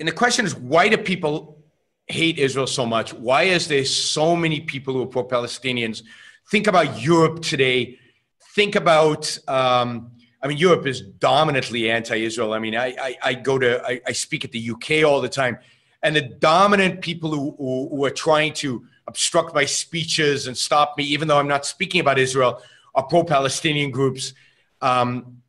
and the question is, why do people hate Israel so much? Why is there so many people who are pro-Palestinians? Think about Europe today. Think about, um, I mean, Europe is dominantly anti-Israel. I mean, I, I, I go to, I, I, speak at the UK all the time, and the dominant people who, who, who are trying to obstruct my speeches and stop me, even though I'm not speaking about Israel, are pro-Palestinian groups. Um,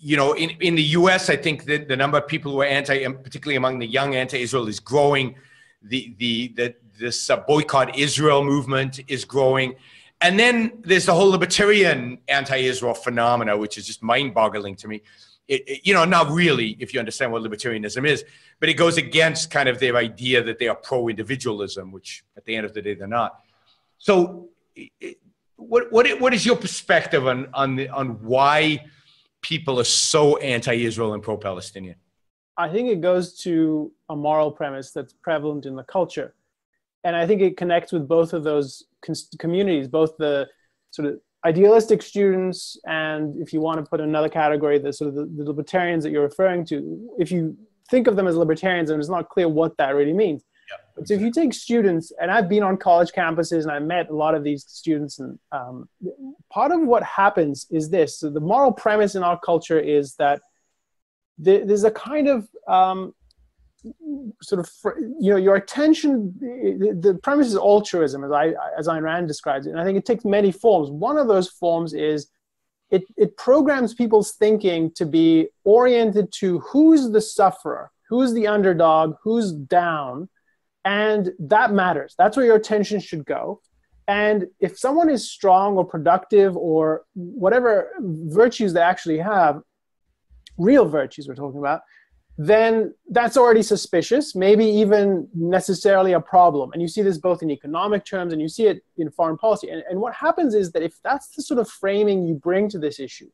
you know, in, in the U.S., I think that the number of people who are anti, particularly among the young anti-Israel, is growing. The the the this uh, boycott Israel movement is growing, and then there's the whole libertarian anti-Israel phenomena, which is just mind-boggling to me. It, it, you know, not really, if you understand what libertarianism is, but it goes against kind of their idea that they are pro-individualism, which at the end of the day they're not. So, it, what what what is your perspective on on the, on why? People are so anti-Israel and pro-Palestinian? I think it goes to a moral premise that's prevalent in the culture, and I think it connects with both of those communities, both the sort of idealistic students and if you want to put another category the sort of the, the, libertarians that you're referring to. If you think of them as libertarians and it's not clear what that really means. So if you take students, and I've been on college campuses and I met a lot of these students, and um, part of what happens is this: so the moral premise in our culture is that there's a kind of um, sort of you know your attention. The, premise is altruism, as I as Ayn Rand describes it, and I think it takes many forms. One of those forms is it, it programs people's thinking to be oriented to who's the sufferer, who's the underdog, who's down and that matters. That's where your attention should go. And if someone is strong or productive or whatever virtues they actually have, real virtues we're talking about, then that's already suspicious, maybe even necessarily a problem. And you see this both in economic terms and you see it in foreign policy. And, and what happens is that if that's the sort of framing you bring to this issue,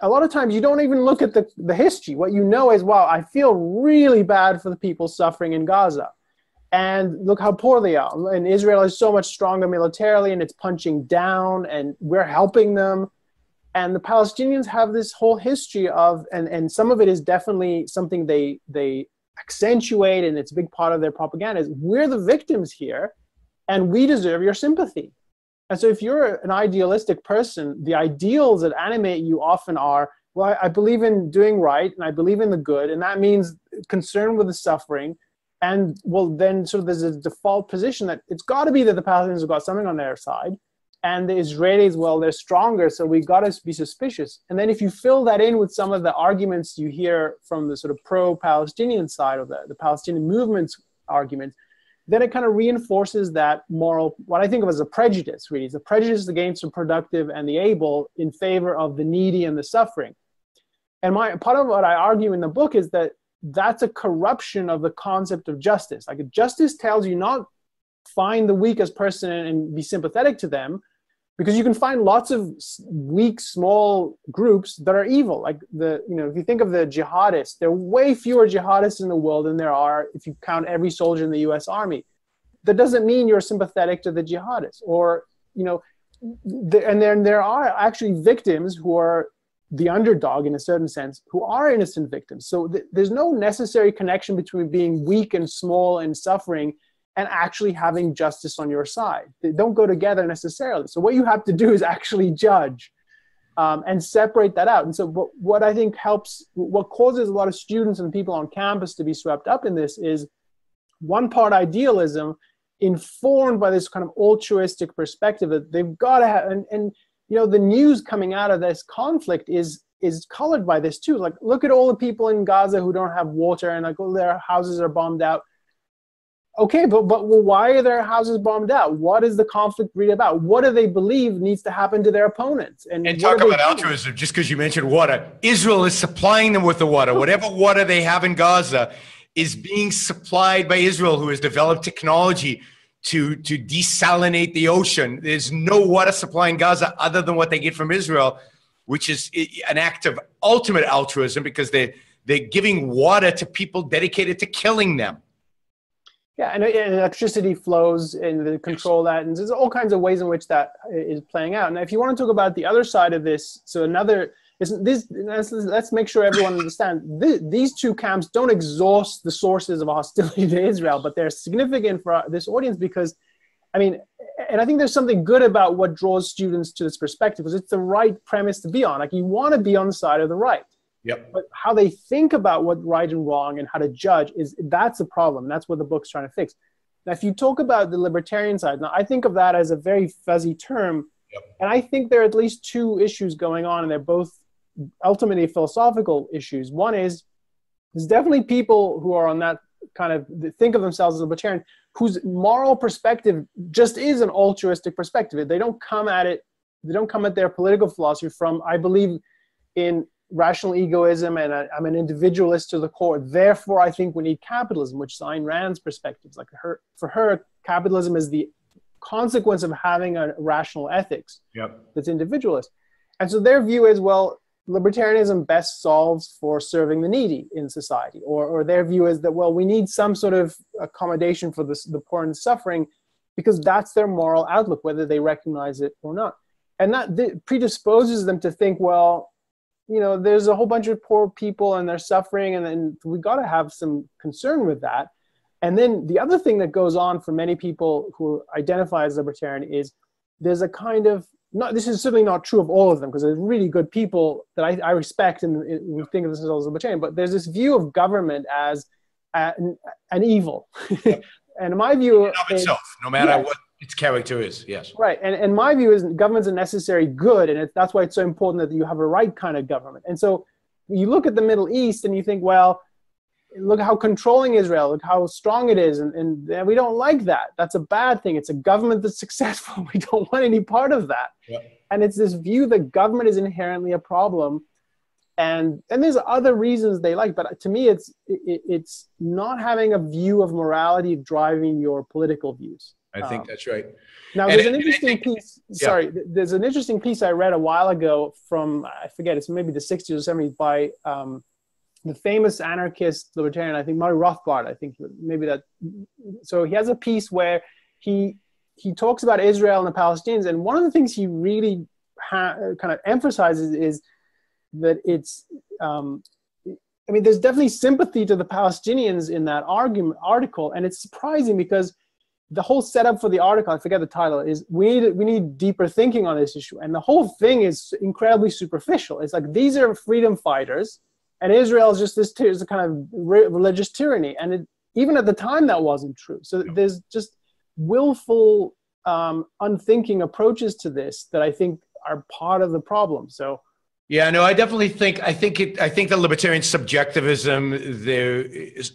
a lot of times you don't even look at the, the history. What you know is, wow, I feel really bad for the people suffering in Gaza. And look how poor they are. And Israel is so much stronger militarily and it's punching down and we're helping them. And the Palestinians have this whole history of, and, and some of it is definitely something they, they accentuate and it's a big part of their propaganda is we're the victims here and we deserve your sympathy. And so if you're an idealistic person, the ideals that animate you often are, well, I believe in doing right and I believe in the good, and that means concern with the suffering. And well, then sort of there's a default position that it's got to be that the Palestinians have got something on their side, and the Israelis, well, they're stronger, so we've got to be suspicious. And then if you fill that in with some of the arguments you hear from the sort of pro-Palestinian side of the, the Palestinian movement's arguments, then it kind of reinforces that moral, what I think of as a prejudice, really. It's a prejudice against the productive and the able in favor of the needy and the suffering. And my part of what I argue in the book is that that's a corruption of the concept of justice. Like justice tells you not find the weakest person and be sympathetic to them, because you can find lots of weak small groups that are evil like the you know if you think of the jihadists there are way fewer jihadists in the world than there are if you count every soldier in the US army that doesn't mean you're sympathetic to the jihadists or you know the, and then there are actually victims who are the underdog in a certain sense who are innocent victims so th- there's no necessary connection between being weak and small and suffering and actually having justice on your side. They don't go together necessarily. So what you have to do is actually judge um, and separate that out. And so what, what I think helps, what causes a lot of students and people on campus to be swept up in this is one part idealism informed by this kind of altruistic perspective that they've got to have, and, and you know, the news coming out of this conflict is is colored by this too. Like, look at all the people in Gaza who don't have water, and like, oh, their houses are bombed out okay, but but well, why are their houses bombed out? What is the conflict really about? What do they believe needs to happen to their opponents? And, and talk about altruism. Just because you mentioned water, Israel is supplying them with the water. Whatever water they have in Gaza is being supplied by Israel, who has developed technology to to desalinate the ocean. There's no water supply in Gaza other than what they get from Israel, which is an act of ultimate altruism because they they're giving water to people dedicated to killing them. Yeah, and, electricity flows and they control that, and there's all kinds of ways in which that is playing out. And if you want to talk about the other side of this, so another this, let's, let's make sure everyone understands th- these two camps don't exhaust the sources of hostility to Israel, but they're significant for this audience because, I mean, and I think there's something good about what draws students to this perspective because it's the right premise to be on. Like you want to be on the side of the right. Yep. But how they think about what right and wrong and how to judge is that's a problem. That's what the book's trying to fix. Now, if you talk about the libertarian side, now I think of that as a very fuzzy term. Yep. And I think there are at least two issues going on, and they're both ultimately philosophical issues. One is there's definitely people who are on that kind of think of themselves as libertarian whose moral perspective just is an altruistic perspective. They don't come at it, they don't come at their political philosophy from, I believe in rational egoism and I, am an individualist to the core. Therefore, I think we need capitalism, which is Ayn Rand's perspective. Like her, for her, capitalism is the consequence of having a rational ethics yep. that's individualist. And so their view is, well, libertarianism best solves for serving the needy in society, or, or their view is that well, we need some sort of accommodation for the, the poor and suffering, because that's their moral outlook, whether they recognize it or not, and that predisposes them to think, well, you know, there's a whole bunch of poor people and they're suffering, and then we got to have some concern with that. And then the other thing that goes on for many people who identify as libertarian is there's a kind of not this is certainly not true of all of them because there's really good people that I, I respect and we think of themselves as a libertarian, but there's this view of government as an, an evil. and my view of itself, no matter yes. what its character is, yes. Right, and, and my view is government's a necessary good, and it, that's why it's so important that you have a right kind of government. And so you look at the Middle East and you think, well, look how controlling Israel, look how strong it is, and, and, and, we don't like that. That's a bad thing. It's a government that's successful. We don't want any part of that. Yeah. And it's this view that government is inherently a problem, and and there's other reasons they like, but to me, it's it, it's not having a view of morality driving your political views. I think um, that's right. Now, and there's an interesting think, piece. Yeah. Sorry, there's an interesting piece I read a while ago from I forget it's maybe the 60s or 70s by. Um, the famous anarchist libertarian, I think Murray Rothbard, I think maybe that. So he has a piece where he he talks about Israel and the Palestinians, and one of the things he really ha- kind of emphasizes is that it's. Um, I mean, there's definitely sympathy to the Palestinians in that argument article, and it's surprising because the whole setup for the article, I forget the title, is we need we need deeper thinking on this issue, and the whole thing is incredibly superficial. It's like these are freedom fighters and Israel is just this is a kind of re- religious tyranny, and it, even at the time that wasn't true. So there's just willful, um, unthinking approaches to this that I think are part of the problem. So. Yeah, no, I definitely think I think it. I think the libertarian subjectivism. There,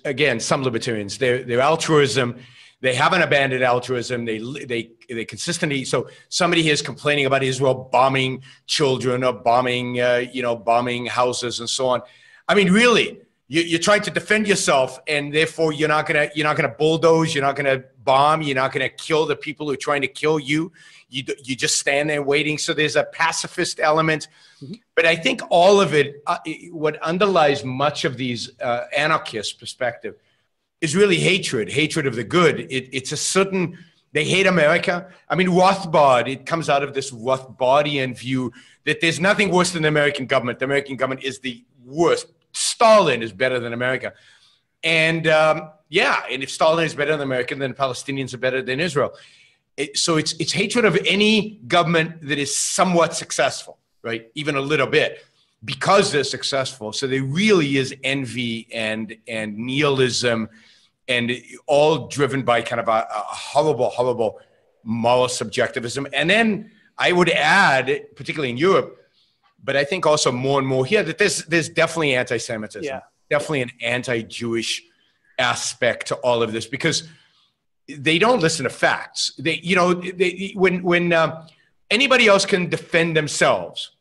again, some libertarians, their their altruism, they haven't abandoned altruism. They they they consistently. So somebody here is complaining about Israel bombing children or bombing, uh, you know, bombing houses and so on. I mean, really, you, are trying to defend yourself, and therefore you're not gonna you're not gonna bulldoze, you're not gonna bomb, you're not gonna kill the people who are trying to kill you. You you just stand there waiting. So there's a pacifist element, mm-hmm. but I think all of it, uh, what underlies much of these uh, anarchist perspective, is really hatred, hatred of the good. It, it's a certain they hate America. I mean, Rothbard, it comes out of this Rothbardian view that there's nothing worse than the American government. The American government is the worst Stalin is better than America. And um, yeah, and if Stalin is better than America, then Palestinians are better than Israel. It, so it's it's hatred of any government that is somewhat successful, right? Even a little bit, because they're successful. So there really is envy and and nihilism, and all driven by kind of a, a horrible, horrible moral subjectivism. And then I would add, particularly in Europe, but I think also more and more here that there's there's definitely anti-Semitism, yeah. definitely an anti-Jewish aspect to all of this because they don't listen to facts. They, you know, they, when when uh, anybody else can defend themselves,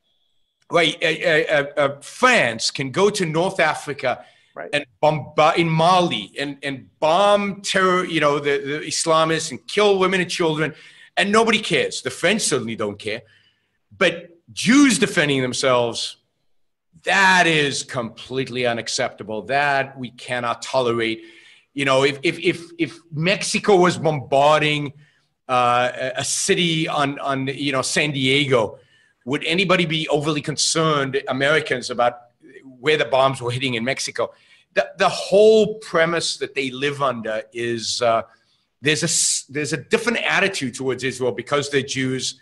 right? Uh, uh, France can go to North Africa. Right. and bombard in Mali and, and bomb terror, you know, the, the Islamists and kill women and children, and nobody cares. The French certainly don't care. But Jews defending themselves, that is completely unacceptable. That we cannot tolerate. You know, if if if, if Mexico was bombarding uh, a city on on you know San Diego would anybody be overly concerned, Americans, about where the bombs were hitting in Mexico? The, the whole premise that they live under is uh, there's a there's a different attitude towards Israel because they're Jews.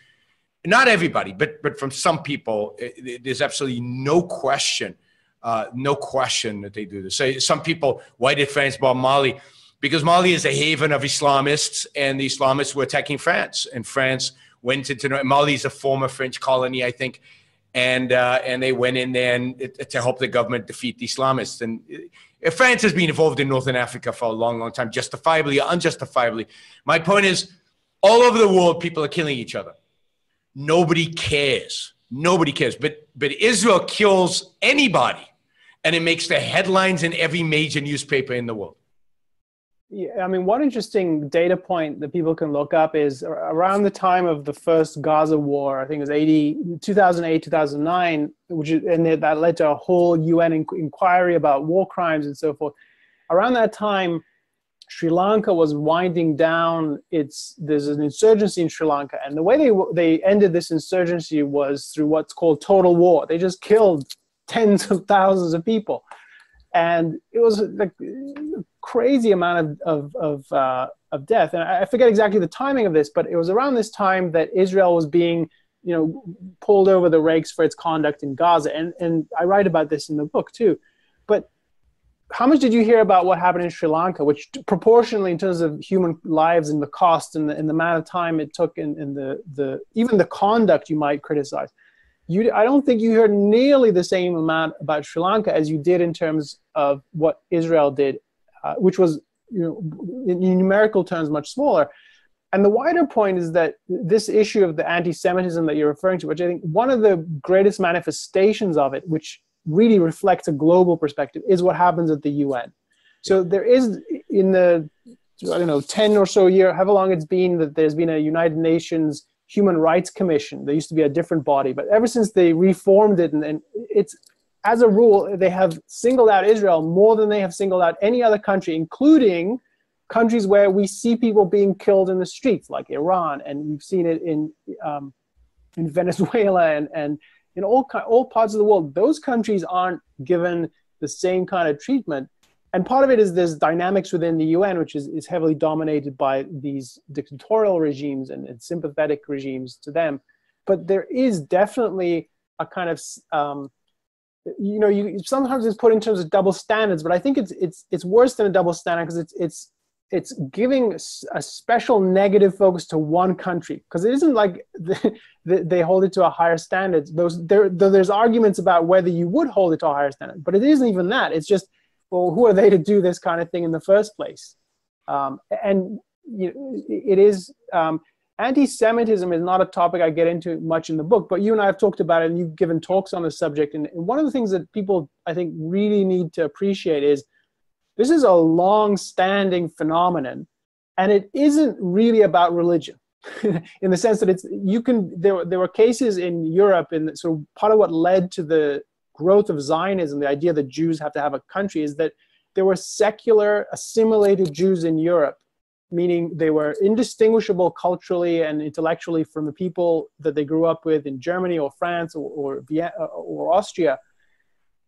Not everybody, but but from some people, there's absolutely no question, uh, no question that they do this. So some people, why did France bomb Mali? Because Mali is a haven of Islamists, and the Islamists were attacking France, and France went into Mali is a former French colony, I think, and uh, and they went in there and, to help the government defeat the Islamists. And uh, France has been involved in Northern Africa for a long, long time, justifiably or unjustifiably. My point is, all over the world, people are killing each other. Nobody cares. Nobody cares. But but Israel kills anybody, and it makes the headlines in every major newspaper in the world. Yeah, I mean, one interesting data point that people can look up is around the time of the first Gaza war, I think it was 80, 2008, 2009, which and that led to a whole UN inquiry about war crimes and so forth. Around that time, Sri Lanka was winding down its, there's an insurgency in Sri Lanka. And the way they, they ended this insurgency was through what's called total war. They just killed tens of thousands of people and it was like crazy amount of of of, uh, of death. And I forget exactly the timing of this, but it was around this time that Israel was being you know pulled over the rakes for its conduct in Gaza, and and I write about this in the book too. But how much did you hear about what happened in Sri Lanka, which proportionally in terms of human lives and the cost and the, and the amount of time it took and, and the, the even the conduct you might criticize? you I don't think you heard nearly the same amount about Sri Lanka as you did in terms of what Israel did, uh, which was you know in numerical terms much smaller. And the wider point is that this issue of the anti-Semitism that you're referring to, which I think one of the greatest manifestations of it, which really reflects a global perspective, is what happens at the UN. So there is in the I don't know ten or so year, however long it's been that there's been a United Nations Human Rights Commission. There used to be a different body, but ever since they reformed it, and, and it's as a rule, they have singled out Israel more than they have singled out any other country, including countries where we see people being killed in the streets, like Iran, and we've seen it in um, in Venezuela and and in all all parts of the world. Those countries aren't given the same kind of treatment and part of it is there's dynamics within the UN, which is, is heavily dominated by these dictatorial regimes and, and sympathetic regimes to them. But there is definitely a kind of, um, you know, you sometimes it's put in terms of double standards, but I think it's it's it's worse than a double standard because it's it's it's giving a special negative focus to one country because it isn't like they hold it to a higher standard. Those there, there's arguments about whether you would hold it to a higher standard, but it isn't even that. It's just well, who are they to do this kind of thing in the first place? Um, and you it is um, anti-Semitism is not a topic I get into much in the book, but you and I have talked about it, and you've given talks on the subject. And one of the things that people I think really need to appreciate is this is a long-standing phenomenon, and it isn't really about religion. in the sense that it's you can there there were cases in Europe and so part of what led to the growth of Zionism, the idea that Jews have to have a country, is that there were secular, assimilated Jews in Europe, meaning they were indistinguishable culturally and intellectually from the people that they grew up with in Germany or France or, or, or Austria.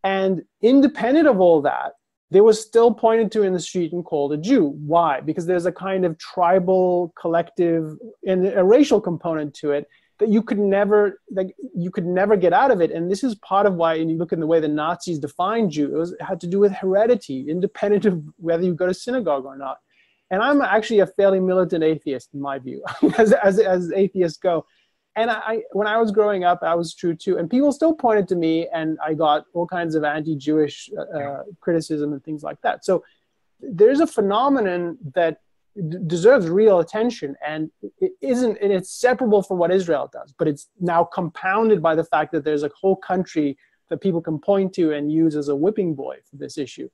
And independent of all that, they were still pointed to in the street and called a Jew. Why? Because there's a kind of tribal, collective, and a racial component to it that you could never like you could never get out of it and this is part of why and you look in the way the nazis defined jews it had to do with heredity independent of whether you go to synagogue or not and i'm actually a fairly militant atheist in my view as, as, as atheists go and I, when I was growing up, I was true too. And people still pointed to me, and I got all kinds of anti-Jewish uh, uh criticism and things like that. So there's a phenomenon that deserves real attention and it isn't and it's separable from what israel does but it's now compounded by the fact that there's a whole country that people can point to and use as a whipping boy for this issue